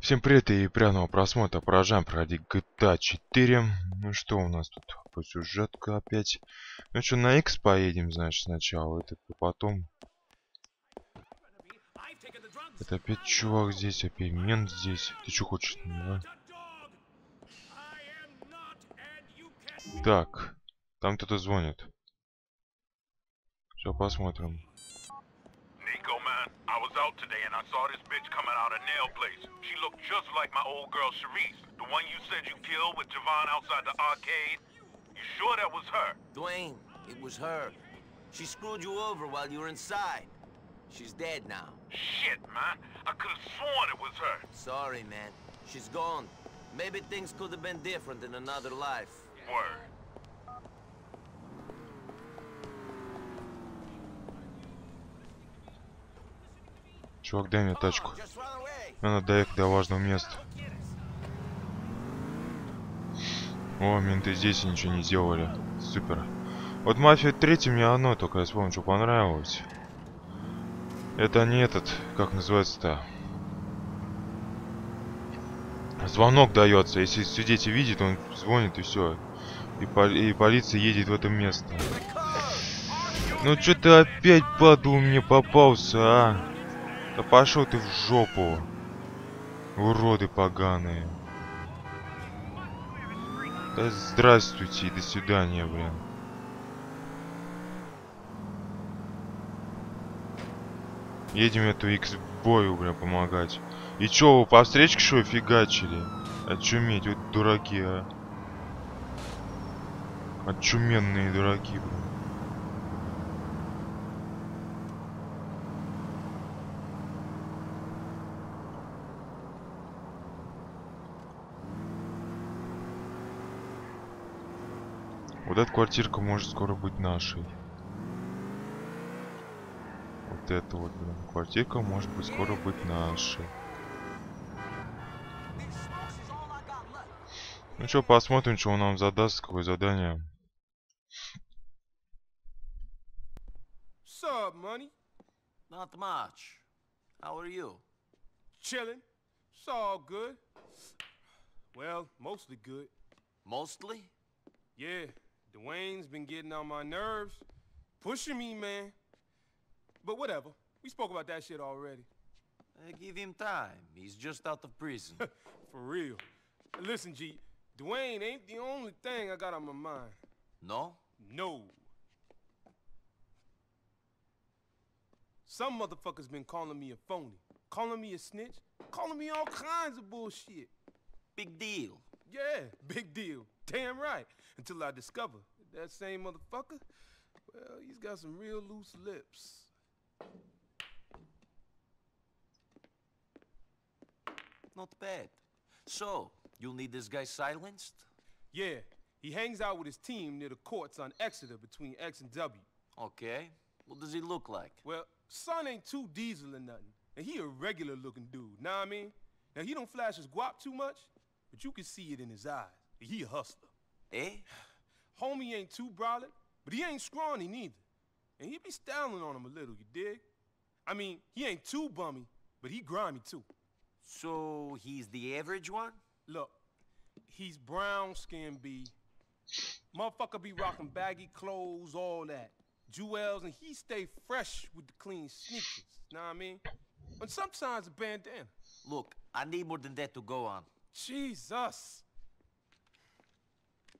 Всем привет и приятного просмотра. Продолжаем проходить GTA 4. Ну что у нас тут по сюжетку опять? Ну что, на X поедем, значит, сначала. Это потом. Это опять чувак здесь, опять мент здесь. Ты что хочешь? Да? Так, там кто-то звонит. Все, посмотрим. Nico, man, I was out today and I saw this bitch coming out of nail place. She looked just like my old girl Sharice, the one you said you killed with Javon outside the arcade. You sure that was her? Dwayne, it was her. She screwed you over while you were inside. She's dead now. Shit, man. I could have sworn it was her. Sorry, man. She's gone. Maybe things could have been different in another life. Word. Чувак, дай мне тачку. Мне надо доехать до важного места. О, менты здесь ничего не сделали. Супер. Вот Мафия 3 мне оно только, я вспомнил, что понравилось. Это не этот, как называется-то? Звонок дается. Если свидетель видит, он звонит и все. И, пол- и полиция едет в это место. Ну что ты опять паду мне попался, а? Да пошел ты в жопу. Уроды поганые. Да здравствуйте и до свидания, блин. Едем эту X-бою, бля, помогать. И чё, вы по встречке что фигачили? Очуметь, вот дураки, а. Очуменные дураки, бля. Вот эта квартирка может скоро быть нашей. Вот эта вот, блин, квартирка может быть скоро быть нашей. Ну что, посмотрим, что он нам задаст, какое задание. Sup, money? Not much. How are you? Chillin'. It's all good. Well, mostly good. Mostly? Yeah, Dwayne's been getting on my nerves. Pushing me, man. But whatever. We spoke about that shit already. Uh, give him time. He's just out of prison. For real. Listen, G, Dwayne ain't the only thing I got on my mind. no? No. Some motherfuckers been calling me a phony, calling me a snitch, calling me all kinds of bullshit. Big deal. Yeah, big deal. Damn right. Until I discover that same motherfucker, well, he's got some real loose lips. Not bad. So, you'll need this guy silenced? Yeah, he hangs out with his team near the courts on Exeter between X and W. Okay. What does he look like? Well, son ain't too diesel or nothing, and he a regular looking dude, know what I mean? Now, he don't flash his guap too much, but you can see it in his eyes. He a hustler. Eh? Homie ain't too brolic, but he ain't scrawny neither. And he be styling on him a little, you dig? I mean, he ain't too bummy, but he grimy too. So, he's the average one? Look, he's brown skin B. Motherfucker be rocking baggy clothes, all that. Jewels, and he stay fresh with the clean sneakers. Know what I mean? And sometimes a bandana. Look, I need more than that to go on. Jesus.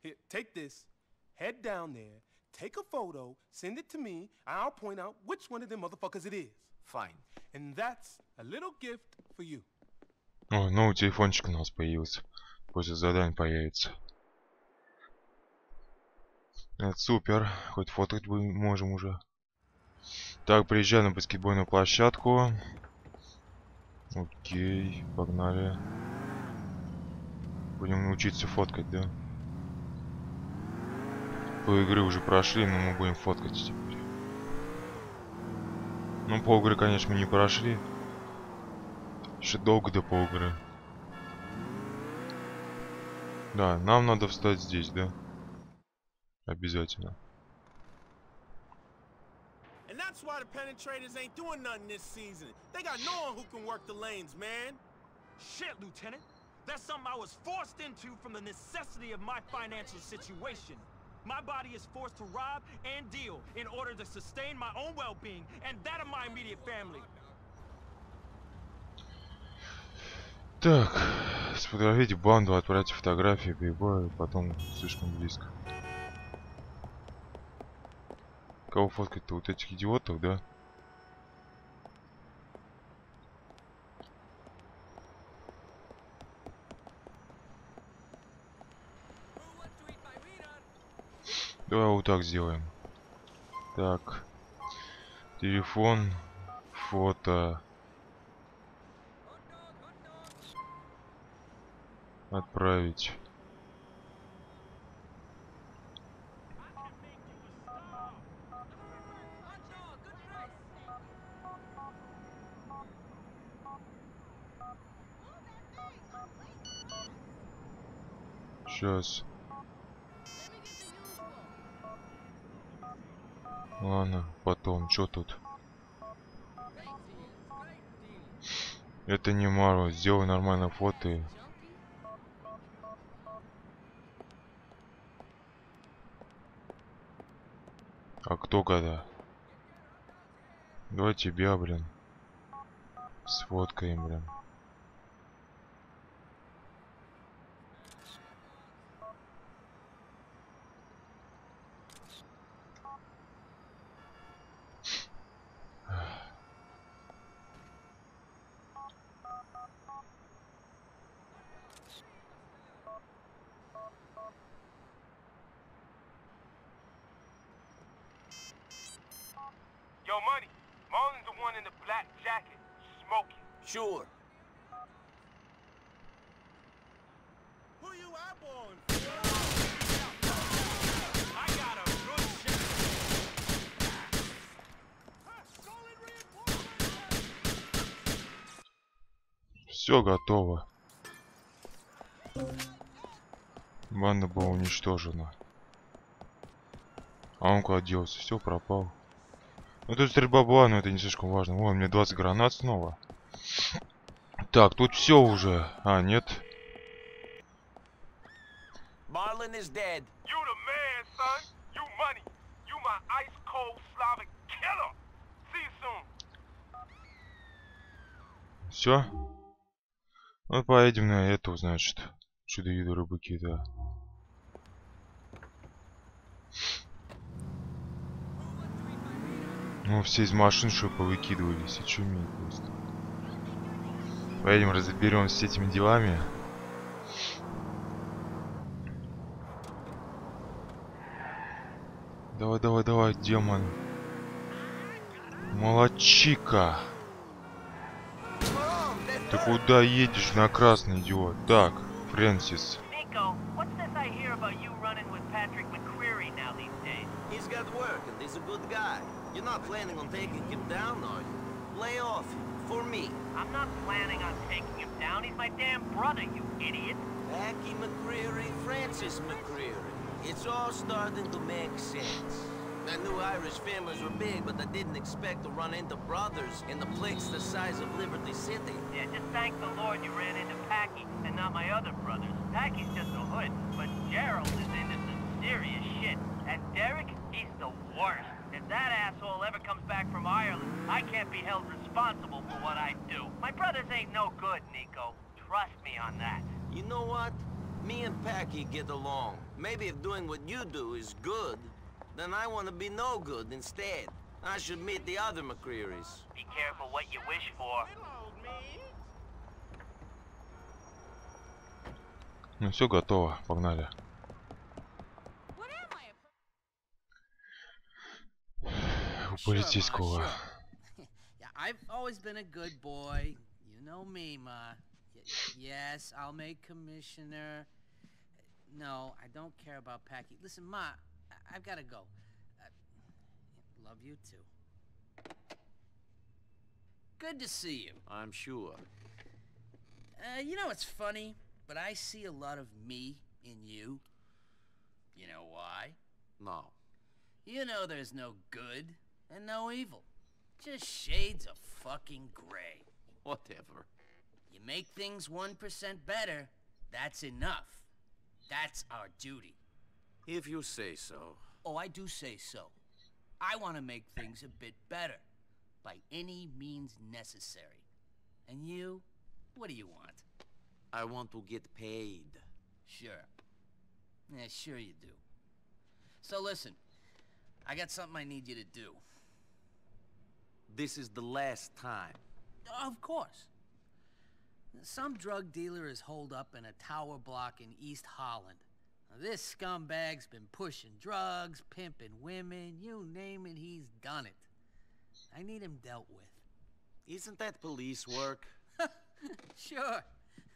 Here, take this, head down there, take a photo, send it to me, and I'll point out which one of them motherfuckers it is. Fine. And that's a little gift for you. О, новый телефончик у нас появился. После задания появится. Это супер. Хоть фотать будем- можем уже. Так, приезжай на баскетбольную площадку. Окей, погнали. Будем учиться фоткать, да? По игры уже прошли, но мы будем фоткать теперь. Ну, по игры, конечно, мы не прошли. Еще долго до полгры. Да, нам надо встать здесь, да? Обязательно. And that's That's why the penetrators ain't doing nothing this season. They got no one who can work the lanes, man. Shit, Lieutenant. That's something I was forced into from the necessity of my financial situation. My body is forced to rob and deal in order to sustain my own well-being and that of my immediate family. Так, сфотографируйте банду, отправьте фотографии прибора, потом слишком близко. Кого фоткать-то? Вот этих идиотов, да? Давай вот так сделаем. Так. Телефон. Фото. Отправить. Сейчас. Ладно, потом, что тут? Это не Марва, сделай нормально фото. А кто когда? Давай тебя, блин. Сфоткаем, блин. Yo, Money, Marlon's the one in the black jacket, smoking. Sure. Who you eyeballing? I got a good shot. Solid reinforcements! Все готово. Банда была уничтожена. А он куда делся? Все, пропал. Ну тут стрельба была, но это не слишком важно. Вон, мне 20 гранат снова. Так, тут все уже. А, нет. Marlon is dead. You the man, son. You money. You my ice cold Slavic killer. See you soon. Все? Ну, поедем на эту, значит. Чудо-виду рыбаки, да. Ну, все из машин что повыкидывались, и чумеют просто. Поедем разберемся с этими делами. Давай, давай, давай, демон. Молодчика. Ты куда едешь на красный идиот? Так, Фрэнсис. Nico, what's this I hear about you running with Patrick McCreary now these days? He's got work and he's a good guy. You're not planning on taking him down, are you? Lay off him. For me. I'm not planning on taking him down. He's my damn brother, you idiot. Packy McCreary, Francis McCreary. It's all starting to make sense. I knew Irish families were big, but I didn't expect to run into brothers in the place the size of Liberty City. Yeah, just thank the Lord you ran into Packy and not my other brothers. Packy's just a hood, but Gerald is into some serious shit. And Derek, he's the worst. If that asshole ever comes back from Ireland, I can't be held responsible for what I do. My brothers ain't no good, Nico. Trust me on that. You know what? Me and Packy get along. Maybe if doing what you do is good, then I want to be no good instead. I should meet the other McCrearys. Be careful what you wish for. Ну все готово, погнали. What am I? У полицейского. Yeah, I've always been a good boy. You know me, Ma. Y- yes, I'll make commissioner. No, I don't care about Packy. Listen, Ma, I- I've got to go. Uh, love you too. Good to see you. I'm sure. Uh, you know, it's funny, but I see a lot of me in you. You know why? No. You know there's no good and no evil. Just shades of fucking gray. Whatever. You make things 1% better, that's enough. That's our duty. If you say so. Oh, I do say so. I want to make things a bit better. By any means necessary. And you? What do you want? I want to get paid. Sure. Yeah, sure you do. So listen, I got something I need you to do. This is the last time. Of course. Some drug dealer is holed up in a tower block in East Holland. Now, this scumbag's been pushing drugs, pimping women, you name it, he's done it. I need him dealt with. Isn't that police work? Sure.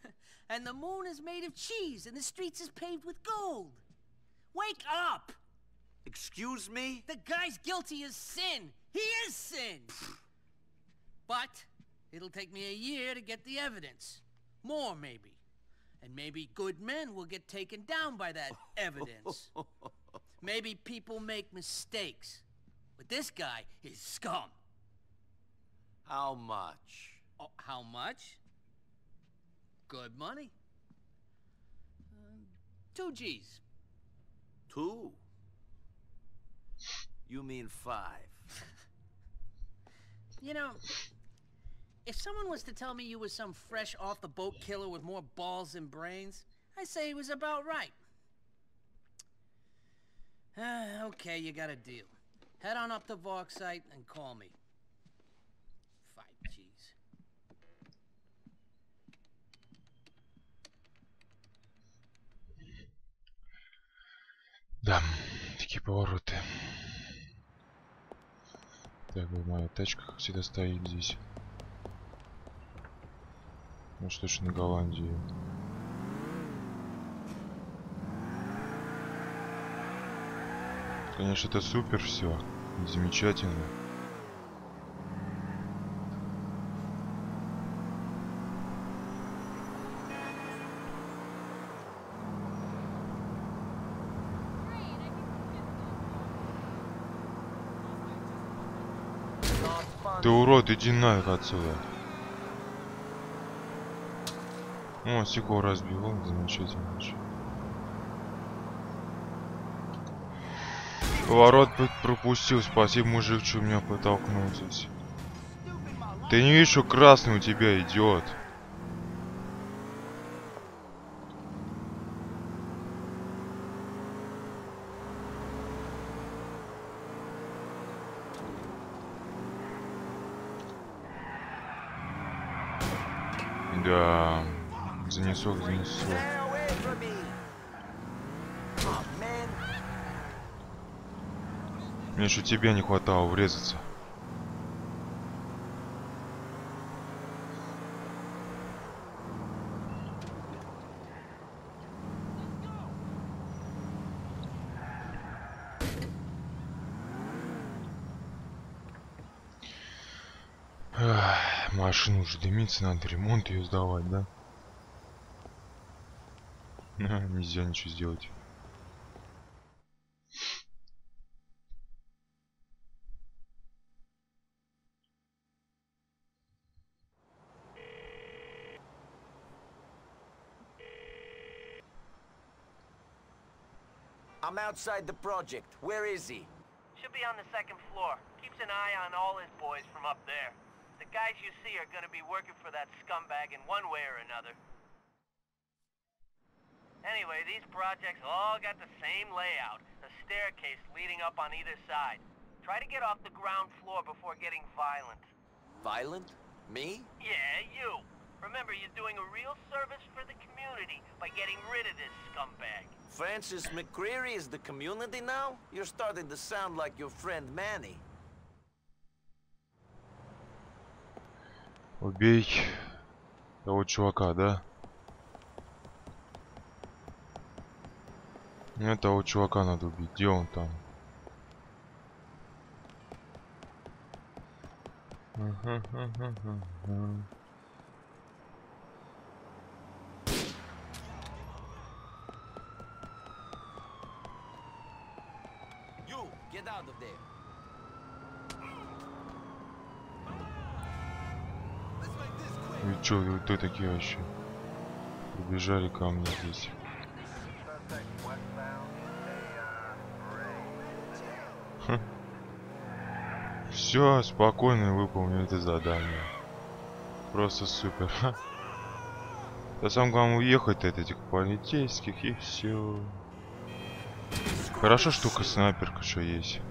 and the moon is made of cheese and the streets is paved with gold. Wake up! Excuse me? The guy's guilty as sin. He is sin. but it'll take me a year to get the evidence. More, maybe. And maybe good men will get taken down by that evidence. maybe people make mistakes. But this guy is scum. How much? Oh, how much? Good money. Uh, two G's. Two? You mean five? You know, if someone was to tell me you was some fresh off the boat killer with more balls than brains, I say he was about right. Ah, okay, you got a deal. Head on up to Vorksite and call me. Five G's. Да, такие повороты. Так, вот моя тачка, как всегда, стоит здесь. Ну что ж, на Голландии. Конечно, это супер все. Замечательно. Ты урод, иди нафиг отсюда. О, стекло разбил, замечательно. Поворот пропустил, спасибо, мужик, что меня подтолкнул здесь. Ты не видишь, что красный у тебя идет. Да, Oh, man. Мне тебе не хватало врезаться. Ах, Машину уже дымится, надо ремонт ее сдавать, да? А, Нельзя ничего сделать. I'm outside the project. Where is he? Should be on the second floor. Keeps an eye on all his boys from up there. The guys you see are gonna be working for that scumbag in one way or another. Anyway, these projects all got the same layout. A staircase leading up on either side. Try to get off the ground floor before getting violent. Violent? Me? Yeah, you. Remember, you're doing a real service for the community by getting rid of this scumbag. Francis McCreary is the community now? You're starting to sound like your friend Manny. Убей того чувака, да? Мне того чувака надо убить. Где он там? You, get out of there. Вы чё, вы кто такие вообще? Прибежали ко мне здесь. Все, спокойно выполню это задание. Просто супер. Да самое главное уехать от этих полицейских и все. Хорошо штука снайперка что есть.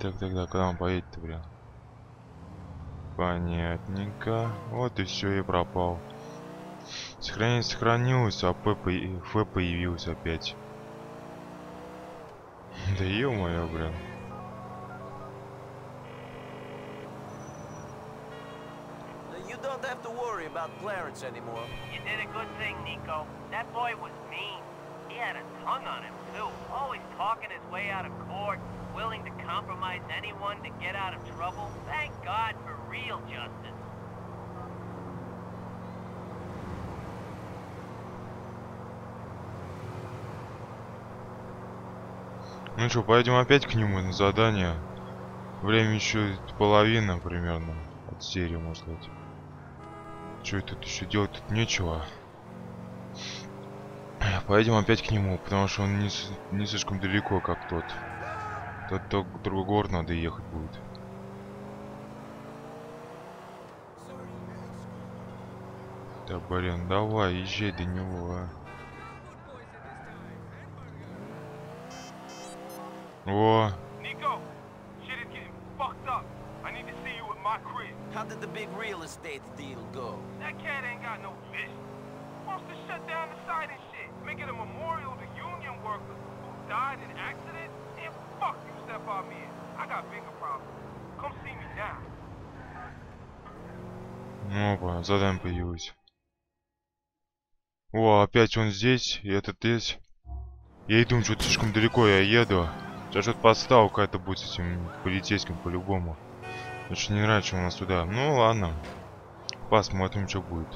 Так, тогда куда он поедет-то, блин? Понятненько. Вот и все, я пропал. Сохранение сохранилось, а П появ- Ф появился опять. Да ё-моё, блин. Clarence anymore. You did a good thing, Nico. That boy was mean. He had a tongue on him, too. Always talking his way out of court, willing to compromise anyone to get out of trouble. Thank God for real justice. Ну что, пойдем опять к нему на задание. Время еще половина примерно от серии, можно сказать. Что тут еще делать тут нечего. Пойдем опять к нему, потому что он не, не слишком далеко, как тот. Тот, в другой город надо ехать будет. Да блин, давай, езжай до него, а. О, Nico, shit is getting fucked up. I need to see you at my crib. How did the big real estate deal go? That cat ain't got no vision. Wants to shut down the site and shit. Make it a memorial to union workers who died in accident. And fuck you, Stefan Man. I got bigger problems. Come see me now. Опа, задание появилось. О, опять он здесь, и этот здесь. Я и думаю, что слишком далеко я еду. Сейчас что-то подстава какая-то будет с этим полицейским по-любому. Очень не нравится, что у нас туда. Ну ладно. Посмотрим, что будет.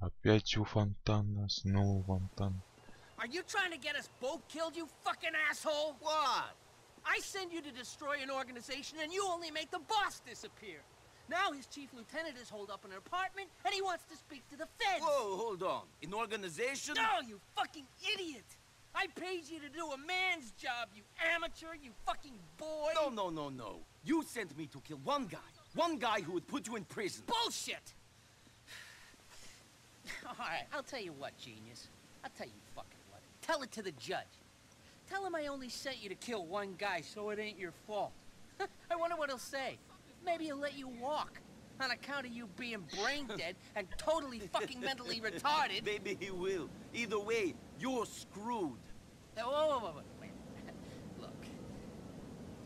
Опять у фонтана, снова фонтан. Are you trying to get us both killed, you fucking asshole? What? I send you to destroy an organization and you only make the boss disappear. Now his chief lieutenant is holed up in an apartment and he wants to speak to the feds. Whoa, hold on. An organization? No, you fucking idiot! I paid you to do a man's job, you amateur, you fucking boy! No, no, no, no. You sent me to kill one guy. One guy who would put you in prison. Bullshit! Alright, I'll tell you what, genius. I'll tell you fucking. Tell it to the judge. Tell him I only sent you to kill one guy, so it ain't your fault. I wonder what he'll say. Maybe he'll let you walk. On account of you being brain dead and totally fucking mentally retarded. Maybe he will. Either way, you're screwed. Whoa, whoa, whoa, whoa, wait. Look,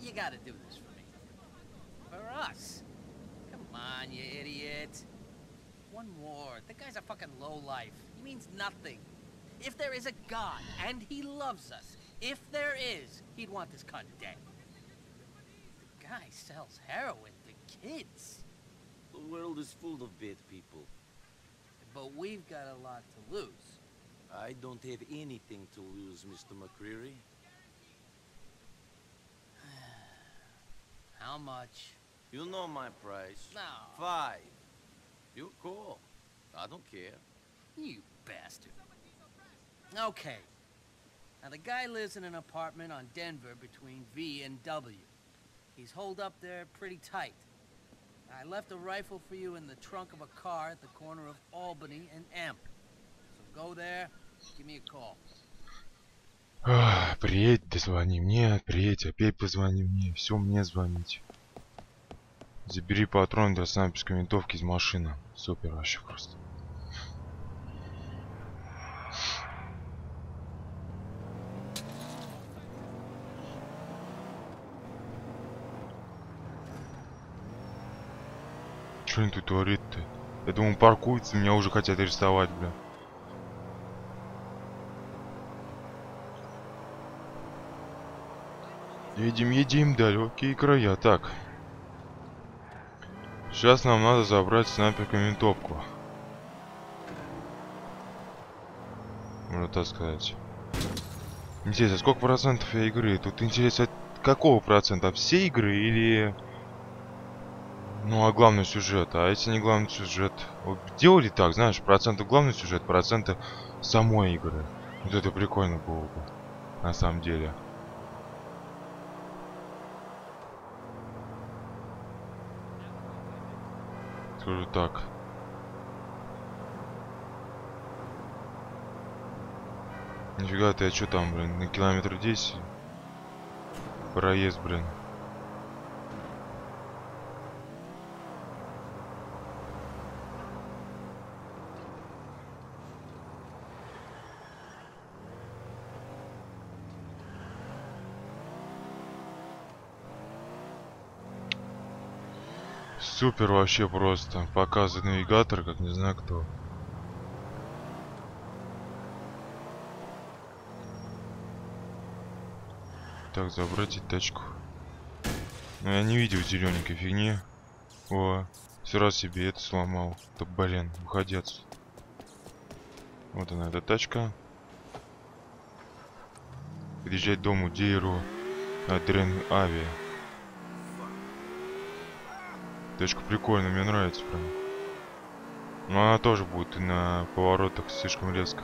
you gotta do this for me. For us. Come on, you idiot. One more. The guy's a fucking lowlife. He means nothing. If there is a God, and he loves us, if there is, he'd want this cunt dead. The guy sells heroin to kids. The world is full of bad people. But we've got a lot to lose. I don't have anything to lose, Mr. McCreary. How much? You know my price. No. Five. You call. I don't care. You bastard. Okay. Now the guy lives in an apartment on Denver between V and W. He's holed up there pretty tight. I left a rifle for you in the trunk of a car at the corner of Albany and M. So go there, give me a call. Ах, приедь, да звони мне, приедь, опять позвони мне, все мне звонить. Забери патрон для снайперской винтовки из машины. Супер вообще просто. Что они тут творит-то? Я думал, паркуется, меня уже хотят арестовать, бля. Едем, едем, далекие края. Так. Сейчас нам надо забрать снайперку винтовку. Можно так сказать. Интересно, сколько процентов игры? Тут интересно, какого процента? Всей игры или... Ну, а главный сюжет? А если не главный сюжет? Вот делали так, знаешь, проценты главный сюжет, проценты самой игры. Вот это прикольно было бы. На самом деле. Скажу так. Нифига ты, а что там, блин, на километр 10? Проезд, блин. Супер вообще просто. Показывает навигатор, как не знаю кто. Так, забрать тачку. Но я не видел зелененькой фигни. О, все раз себе это сломал. Да блин, выходи. Вот она, эта тачка. Подъезжать дому Дейру Адрен Ави. Тачка прикольная, мне нравится прям. Но она тоже будет на поворотах слишком резко.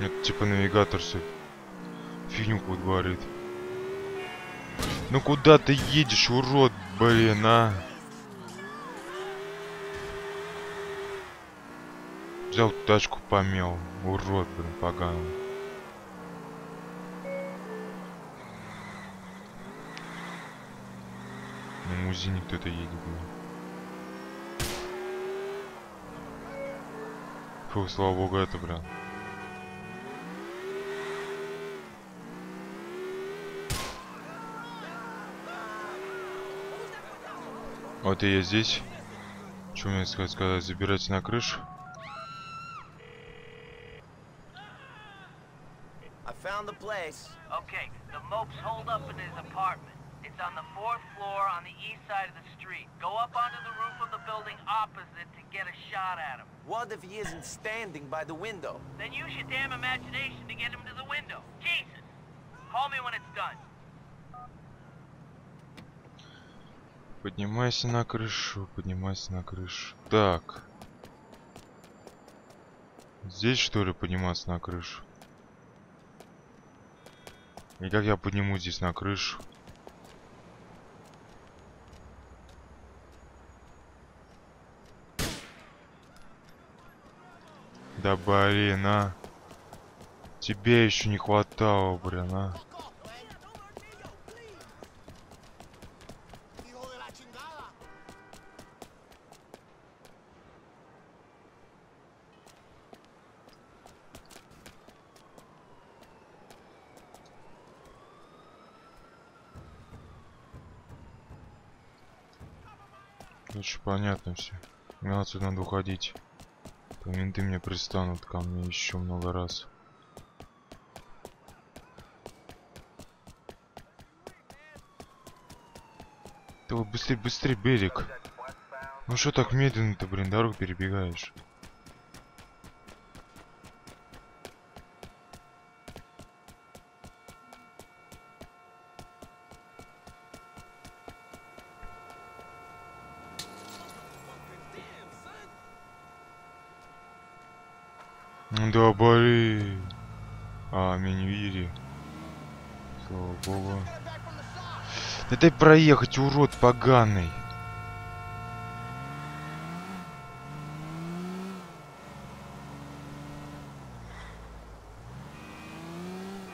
Это типа навигатор все фигню какую говорит. Ну куда ты едешь, урод, блин, а? Взял тачку помел. Урод, блин, поганый. На музине кто-то едет, блин. Фу, слава богу, это, блин. Вот и я здесь. Что мне сказать, сказать? Забирать на крышу? I found the place. Okay, the mope's holed up in his apartment. It's on the fourth floor on the east side of the street. Go up onto the roof of the building opposite to get a shot at him. What if he isn't standing by the window? Then use your damn imagination to get him to the window. Jesus! Call me when it's done. Поднимайся на крышу, поднимайся на крышу. Так. Здесь что ли подниматься на крышу? И как я подниму здесь на крышу? Да блин, а. Тебе еще не хватало, блин, а. Короче, понятно все. Мне отсюда надо уходить. Менты мне пристанут ко мне еще много раз. Давай быстрее, быстрее берег. Ну что так медленно-то, блин, дорогу перебегаешь? Да блин. А, меню Слава богу. Да дай проехать, урод поганый.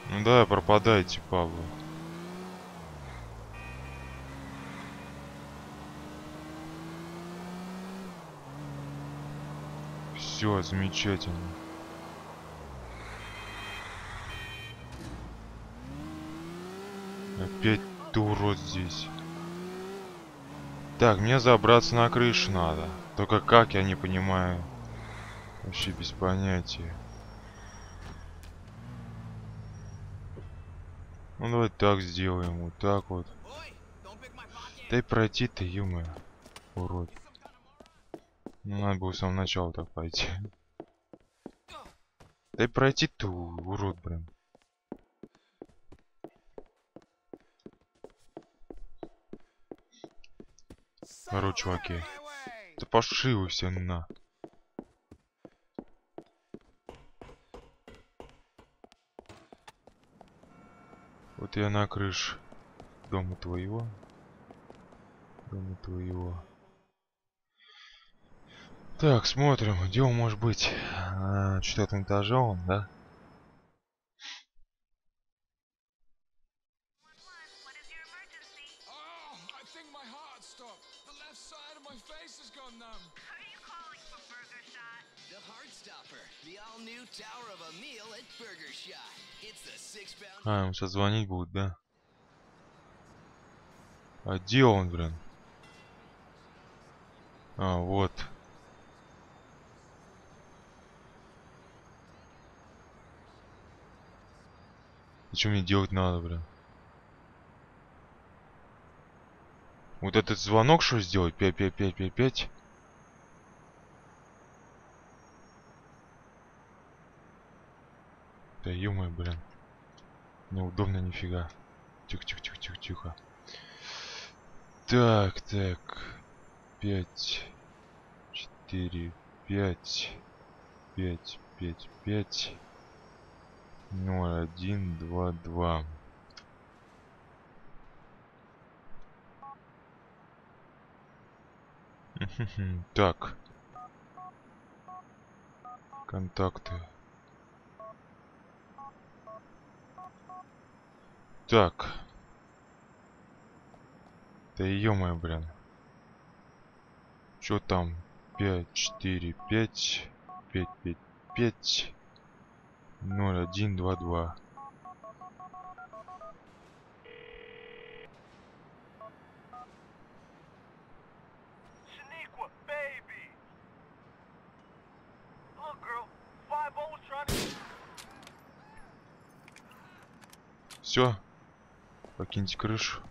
Ну да, пропадайте, Павло. Все, замечательно. Опять ты урод здесь. Так, мне забраться на крышу надо. Только как, я не понимаю. Вообще без понятия. Ну давай так сделаем, вот так вот. Дай пройти ты, ё урод. Ну надо было с самого начала так пойти. Дай пройти ты, урод, блин. Здорово, чуваки. Да пошли вы все на. Вот я на крыше дома твоего. Дома твоего. Так, смотрим, где он может быть. А, четвертом этаже он, да? А, ему сейчас звонить будут, да? А где он, блин? А, вот. И что мне делать надо, блин? Вот этот звонок что сделать? 55555? Да ё блин. Неудобно нифига. Тихо-тихо-тихо-тихо-тихо. Так, так. Пять. Четыре. Пять. Пять. Пять. Пять. Ноль. Один. Два. Два. Так. Контакты. Так. Да ё блин. Чё там? 5, 4, 5, 5, 5, 5, 0, 1, 2, 2. Все, Покиньте крышу.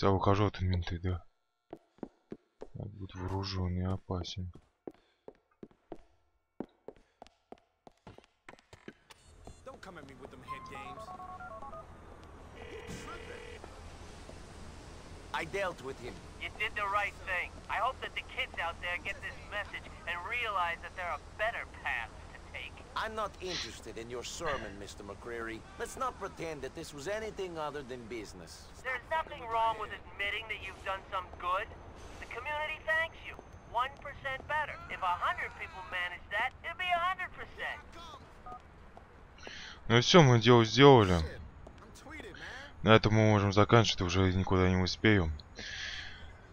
Я ухожу от менты, да. Он будет вооружен и опасен. I dealt with him. You did the right thing. I hope that the kids out there get this message and realize that there are better paths to take. I'm not interested in your sermon, Mr. McCreary. Let's not pretend that this was anything other than business. There's nothing wrong with admitting that you've done some good. The community thanks you. 1% better. If a hundred people manage that, it'd be a hundred percent. Ну все, мы дело сделали. На этом мы можем заканчивать, уже никуда не успеем.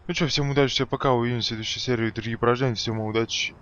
Ну что, всем удачи, всем пока, увидимся в следующей серии другие поражения, всем удачи.